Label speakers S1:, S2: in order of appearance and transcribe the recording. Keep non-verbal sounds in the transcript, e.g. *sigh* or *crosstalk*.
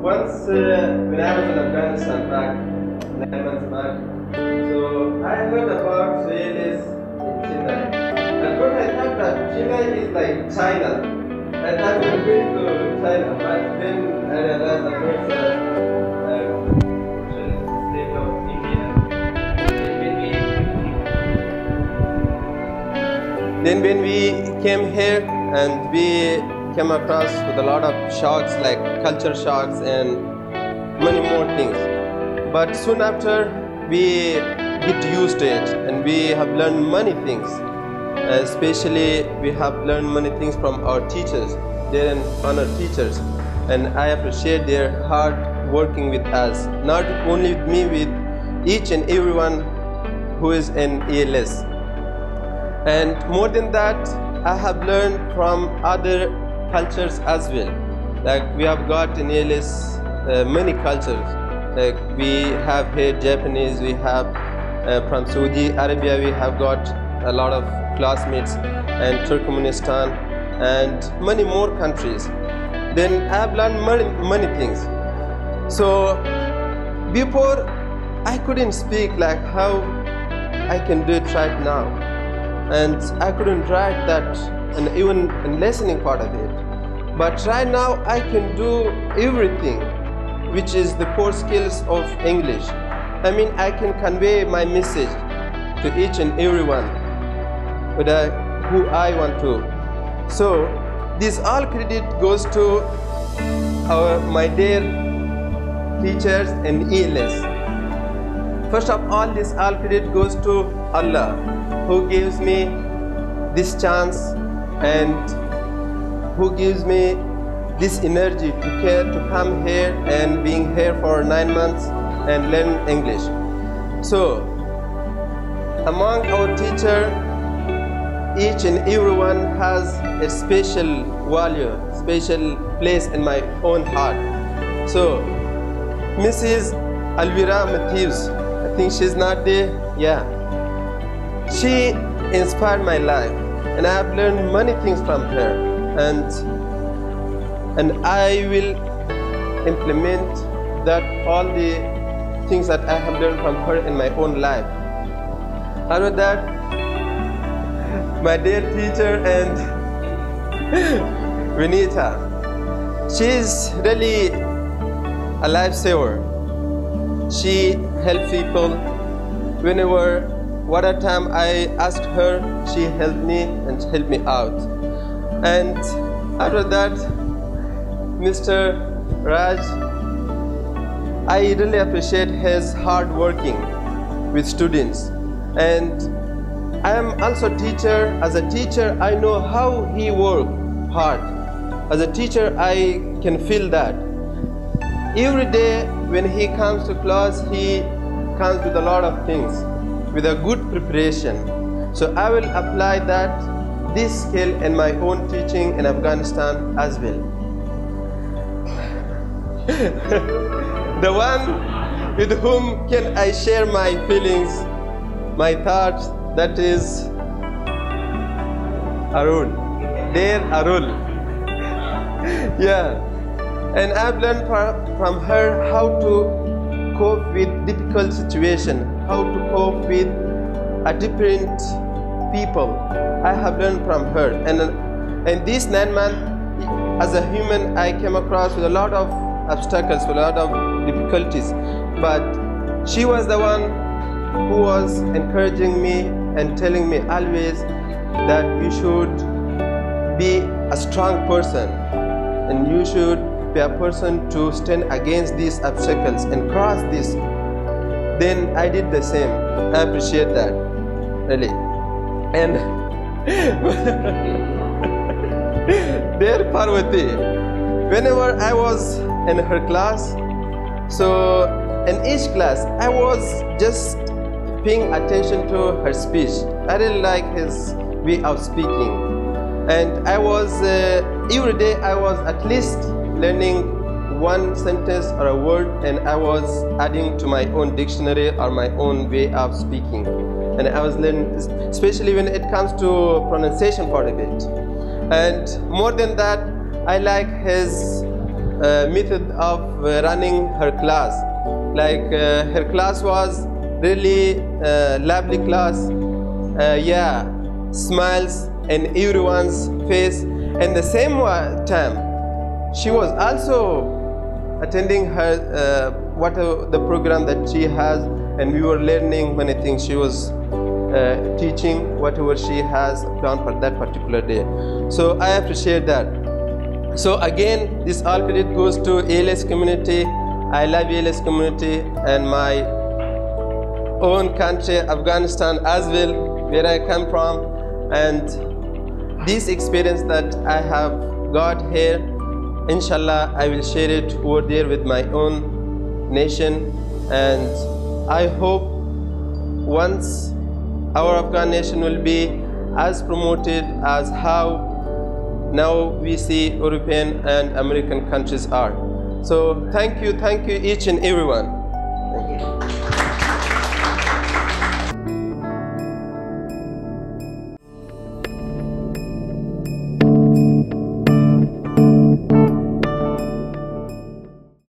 S1: once uh, when I was in Afghanistan back, nine months back, so I heard about Israelis in Chennai. At first I thought that Chennai is like China. I thought we going to China, but then I realized that it's a uh, state of India. Then when we came here and we came across with a lot of shocks like culture shocks and many more things. But soon after we get used to it and we have learned many things. Especially we have learned many things from our teachers, their honored teachers. And I appreciate their hard working with us, not only with me, with each and everyone who is in ELS. And more than that, I have learned from other cultures as well. Like we have got in ELS uh, many cultures. Like we have here Japanese, we have uh, from Saudi Arabia, we have got a lot of classmates, and Turkmenistan, and many more countries. Then I have learned many, many things. So before I couldn't speak like how I can do it right now and I couldn't write that and even in listening part of it. But right now I can do everything which is the core skills of English. I mean I can convey my message to each and everyone I, who I want to. So this all credit goes to our my dear teachers and ELS. First of all, this all credit goes to Allah, who gives me this chance and who gives me this energy to care to come here and being here for nine months and learn English. So, among our teacher, each and everyone has a special value, special place in my own heart. So, Mrs. Alvira Matthews, I think she's not there. Yeah. She inspired my life and I have learned many things from her and and I will implement that all the things that I have learned from her in my own life. After that, my dear teacher and *laughs* Renita, she is really a lifesaver. She helps people whenever whatever time I asked her, she helped me and helped me out. And after that, Mr. Raj, I really appreciate his hard working with students. And I am also a teacher. As a teacher, I know how he works hard. As a teacher, I can feel that. Every day when he comes to class, he comes with a lot of things, with a good preparation. So I will apply that, this skill in my own teaching in Afghanistan as well. *laughs* the one with whom can I share my feelings, my thoughts, that is Arun. Dear Arun. *laughs* yeah. And I've learned from her how to cope with difficult situation, how to cope with a different people. I have learned from her. And in this nine months, as a human, I came across with a lot of obstacles, with a lot of difficulties. But she was the one who was encouraging me and telling me always that you should be a strong person and you should a person to stand against these obstacles and cross this. Then I did the same. I appreciate that, really. And *laughs* dear Parvati, whenever I was in her class, so in each class, I was just paying attention to her speech. I really like his way of speaking. And I was, uh, every day I was at least learning one sentence or a word and I was adding to my own dictionary or my own way of speaking. And I was learning, especially when it comes to pronunciation part of it. And more than that, I like his uh, method of running her class. Like uh, her class was really uh, lovely class. Uh, yeah, smiles in everyone's face. And the same time, she was also attending her uh, what uh, the program that she has, and we were learning many things. She was uh, teaching whatever she has done for that particular day. So I appreciate that. So again, this all credit goes to ELS community. I love ELS community and my own country, Afghanistan as well, where I come from. And this experience that I have got here, inshallah, I will share it over there with my own nation. And I hope once our Afghan nation will be as promoted as how now we see European and American countries are. So thank you, thank you each and everyone.